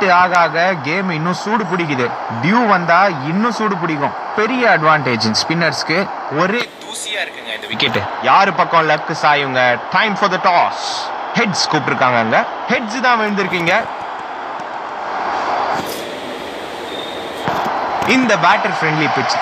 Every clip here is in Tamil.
நைட்டு ஆக ஆக கேம் இன்னும் சூடு பிடிக்குது. டியூ வந்தா இன்னும் சூடு பிடிக்கும். பெரிய அட்வான்டேஜ் ஸ்பின்னர்ஸ்க்கு ஒரே தூசியா இருக்குங்க இந்த விக்கெட் யாரு பக்கம் luck சாயுங்க? Time for the toss heads கூப்பிட்டுருக்காங்க அங்க ஹெட்ஸ் தான் விழுந்திருக்கீங்க. இந்த batter friendly pitch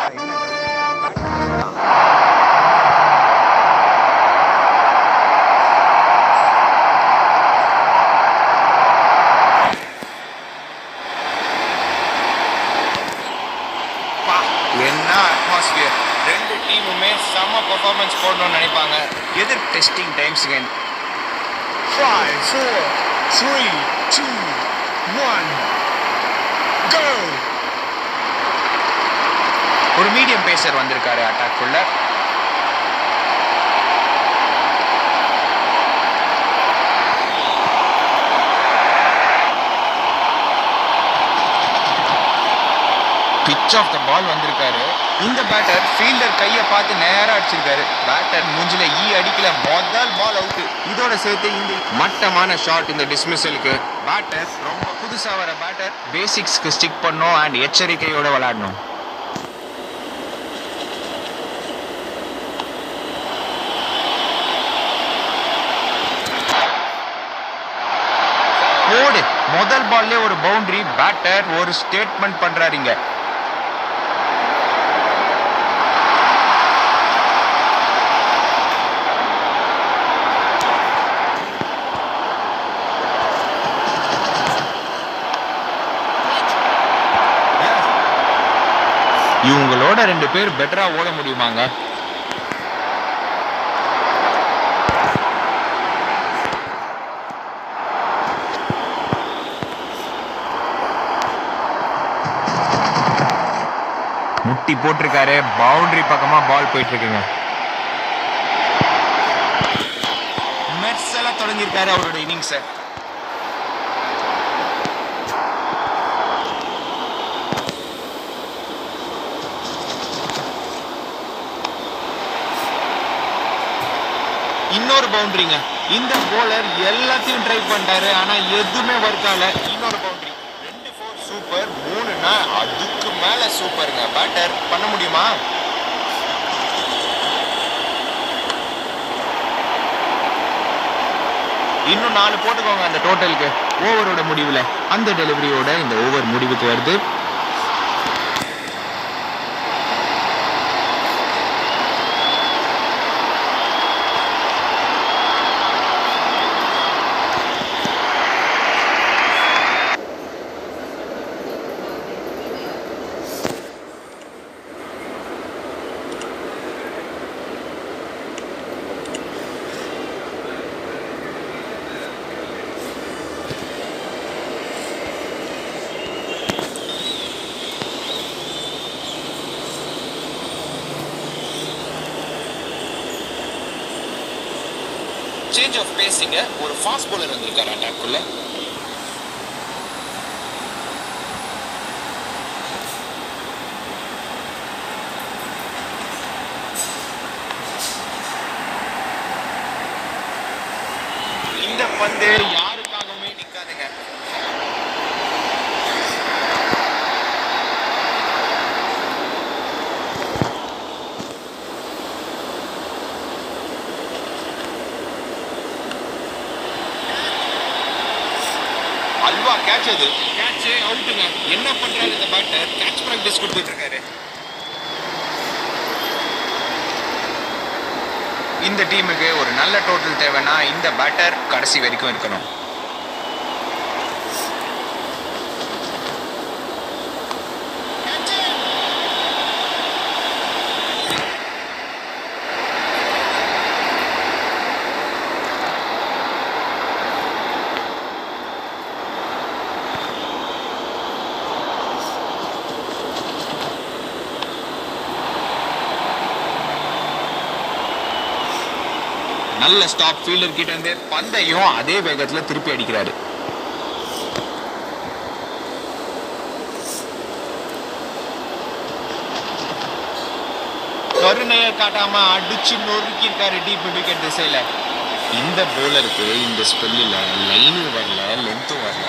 three, two, one, go! ஒரு மீடியம் பேசர் வந்திருக்காரு அட்டாக் உள்ள பிச் ஆஃப் த பால் வந்திருக்காரு. இந்த பேட்டர் ஃபீல்டர் கையை பார்த்து நேராக அடிச்சிருக்காரு. பேட்டர் மூஞ்சில ஈ அடிக்கல. முதல் பால் அவுட்டு இதோட சேர்த்து இந்த மட்டமான ஷாட் இந்த டிஸ்மிசலுக்கு பேட்டர் ரொம்ப புதுசாக வர பேட்டர் பேசிக்ஸ்க்கு ஸ்டிக் பண்ணும் அண்ட் எச்சரிக்கையோட விளையாடணும். ஓடு முதல் பால்லே ஒரு பவுண்டரி பேட்டர் ஒரு ஸ்டேட்மெண்ட் பண்றாருங்க இவங்களோட ரெண்டு பேர் பெட்டரா ஓட முடியுமாங்க? முட்டி போட்டிருக்காரு. பவுண்டரி பக்கமா பால் போயிட்டு இருக்குங்க மெட்ஸ் எல்லாம் தொடங்கியிருக்காரு அவரோட இன்னிங்ஸை இன்னொரு பவுண்டரிங்க இந்த போலர் எல்லாத்தையும் ட்ரை பண்ணிட்டாரு. ஆனா எதுவுமே ஒர்க் ஆகல. இன்னொரு பவுண்டரி ரெண்டு ஃபோர் சூப்பர் மூணுனா அதுக்கு மேல சூப்பருங்க பேட்டர் பண்ண முடியுமா? இன்னும் நாலு போட்டுக்கோங்க அந்த டோட்டலுக்கு ஓவரோட முடிவில். அந்த டெலிவரியோட இந்த ஓவர் முடிவுக்கு வருது. சேஞ்ச் ஆஃப் பேசிங்க ஒரு ஃபாஸ்ட் பாலர் வந்திருக்காரு அட்டாக்குள்ள இந்த பந்து யார் அல்வா கேட்ச் அது. கேட்ச் அவுட்டுங்க. என்ன பண்றாரு இந்த பேட்டர் கேட்ச் பிராக்டிஸ் கொடுத்துட்டு இருக்காரு இந்த டீமுக்கு ஒரு நல்ல டோட்டல் தேவைன்னா இந்த பேட்டர் கடைசி வரைக்கும் இருக்கணும். நல்ல ஸ்டாப் ஃபீல்டர் கிட்ட இருந்து பந்தையும் அதே வேகத்துல திருப்பி அடிக்கிறாரு. கருணையை காட்டாம அடிச்சு நொறுக்கிட்டாரு டீப் விக்கெட் திசையில. இந்த போலருக்கு இந்த ஸ்பெல்லில் லைனும் வரல லென்த்தும் வரல.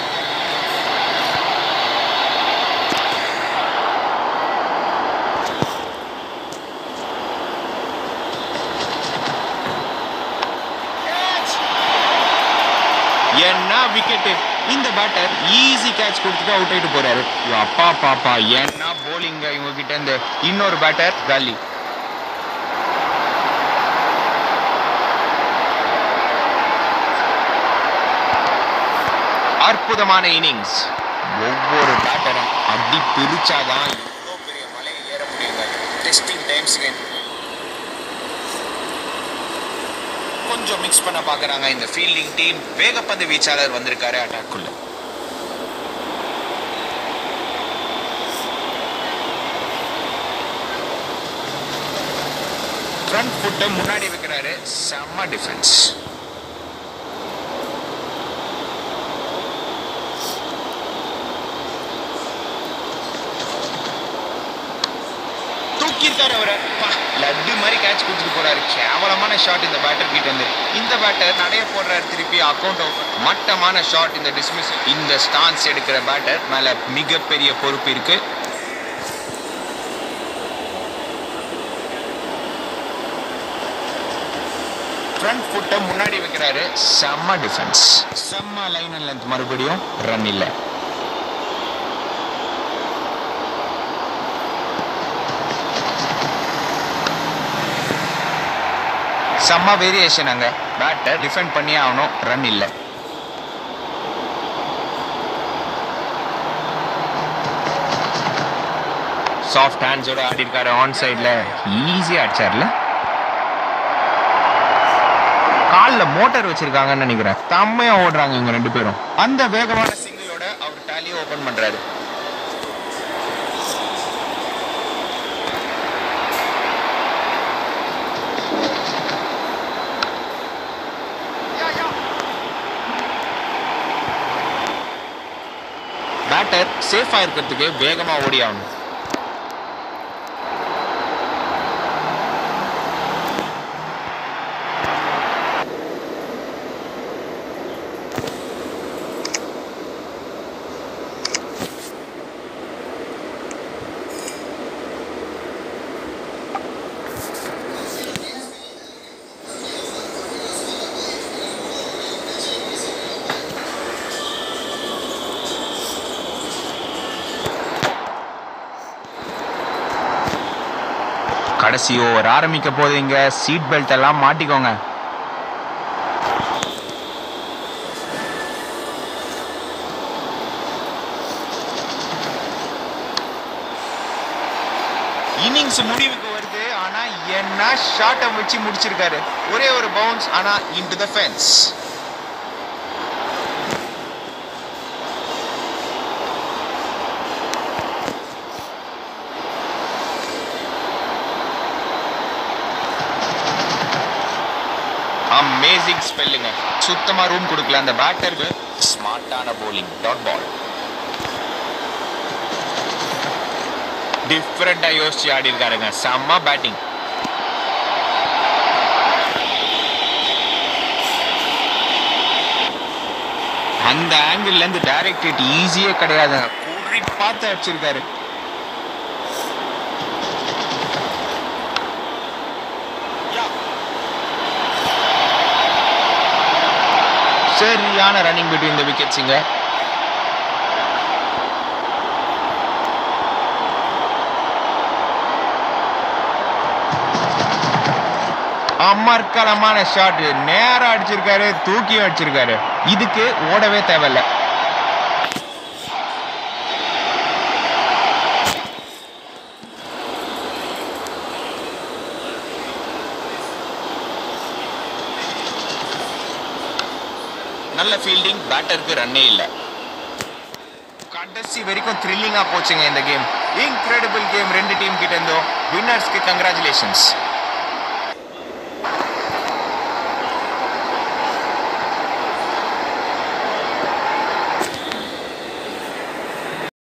என்ன விக்கெட்டு இந்த பேட்டர் ஈஸி கேட்ச் கொடுத்துட்டு அவுட் ஆயிட்டு போறாரு. அப்பா பாப்பா என்ன போலிங்க இவங்க கிட்ட இருந்து இன்னொரு பேட்டர் காலி அற்புதமான இன்னிங்ஸ் ஒவ்வொரு பேட்டரும் அப்படி பிரிச்சாதான் இவ்வளோ பெரிய மலையை ஏற முடியுங்க. டெஸ்டிங் டைம்ஸ்க்கு கொஞ்சம் மிக்ஸ் பண்ண பார்க்குறாங்க இந்த ஃபீல்டிங் டீம் வேகப்பந்து வீச்சாளர் வந்திருக்காரு அட்டாக்குள்ள ஃப்ரண்ட் ஃபுட்டை முன்னாடி வைக்கிறாரு. செம்ம டிஃபென்ஸ் தூக்கியிருக்காரு அவரை. லட்டு மாதிரி கேட்ச் கொடுத்துட்டு போறாரு. கேவலமான ஷாட் இந்த பேட்டர் கிட்ட இருந்து. இந்த பேட்டர் நடைய போடுறாரு திருப்பி அக்கௌண்ட் மட்டமான ஷாட் இந்த டிஸ்மிஸ் இந்த ஸ்டான்ஸ் எடுக்கிற பேட்டர் மேல மிகப்பெரிய பொறுப்பு இருக்கு. ஃப்ரண்ட் ஃபுட்டை முன்னாடி வைக்கிறாரு. செம்ம டிஃபென்ஸ் செம்ம லைன் அண்ட் லென்த் மறுபடியும். ரன் இல்லை. செம்ம வேரியேஷன் அங்க. பேட்டை டிஃபெண்ட் பண்ணியே ஆகணும். ரன் இல்லை. சாஃப்ட் ஹேண்ட்ஸோட ஆடி இருக்காரு ஆன் சைடில் ஈஸியாக அடிச்சார்ல. காலில் மோட்டார் வச்சிருக்காங்கன்னு நினைக்கிறேன். செம்மையா ஓடுறாங்க இவங்க ரெண்டு பேரும். அந்த வேகமான சிங்கிளோட அவர் டேலியை ஓபன் பண்றாரு. பேட்டர் சேஃபாக இருக்கிறதுக்கு வேகமா ஓடி ஆகணும் கடைசி ஓவர் ஆரம்பிக்க போதுங்க சீட் பெல்ட் எல்லாம் மாட்டிக்கோங்க. இன்னிங்ஸ் முடிவுக்கு வருது. ஆனா என்ன ஷார்ட்டை வச்சு முடிச்சிருக்காரு. ஒரே ஒரு பவுன்ஸ் ஆனா இன்டு த ஃபென்ஸ் அமேசிங் ஸ்பெல்லுங்க சுத்தமா ரூம் கொடுக்கல. அந்த பேட்டருக்கு ஸ்மார்ட்டான போலிங் டாட் பால் டிஃப்ரெண்டா யோசிச்சு ஆடி இருக்காருங்க செம்ம பேட்டிங் அந்த ஆங்கிள் இருந்து டைரக்ட் ஹிட் ஈஸியே கிடையாதுங்க குறி பார்த்து அடிச்சிருக்காரு சரியான ரன்னிங் பிட்வீன் த விக்கெட்ஸுங்க அமர்க்கலமான ஷாட் நேரம் அடிச்சிருக்காரு தூக்கி அடிச்சிருக்காரு. இதுக்கு ஓடவே தேவையில்ல. ஃபீல்டிங் பேட்டருக்கு ரன்னே இல்லை. கடைசி வரைக்கும் த்ரில்லிங்காக போச்சுங்க இந்த கேம் இன்க்ரெடிபிள் கேம் ரெண்டு டீம் கிட்ட இருந்தோம் வின்னர்ஸ்க்கு கங்க்ராச்சுலேஷன்ஸ்